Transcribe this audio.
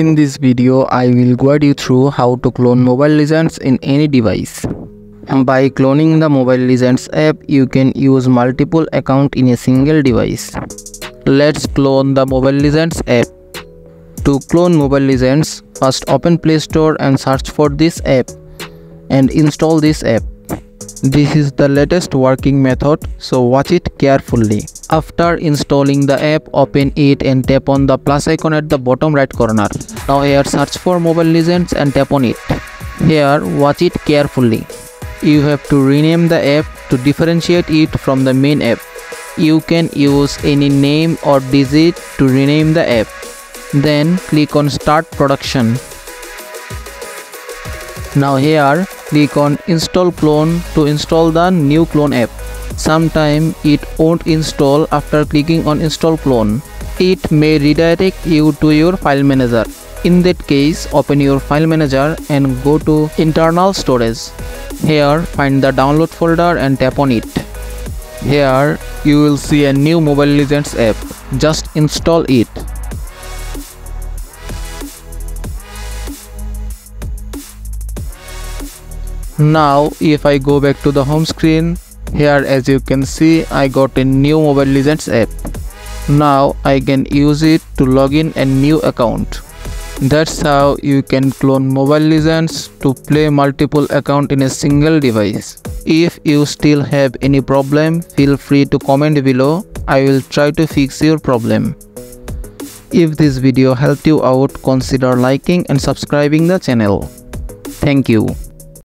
In this video, I will guide you through how to clone Mobile Legends in any device. By cloning the Mobile Legends app, you can use multiple accounts in a single device. Let's clone the Mobile Legends app. To clone Mobile Legends, first open Play Store and search for this app and install this app. This is the latest working method, so watch it carefully. After installing the app, open it and tap on the plus icon at the bottom right corner. Now here search for Mobile Legends and tap on it. Here watch it carefully. You have to rename the app to differentiate it from the main app. You can use any name or digit to rename the app. Then click on start production. Now here click on install clone to install the new clone app. Sometime it won't install after clicking on install clone. It may redirect you to your file manager. In that case, open your file manager and go to internal storage. Here find the download folder and tap on it. Here you will see a new Mobile Legends app. Just install it. Now if I go back to the home screen, here as you can see I got a new Mobile Legends app. Now I can use it to log in a new account. That's how you can clone Mobile Legends to play multiple account in a single device. If you still have any problem, feel free to comment below. I will try to fix your problem. If this video helped you out, consider liking and subscribing the channel. Thank you.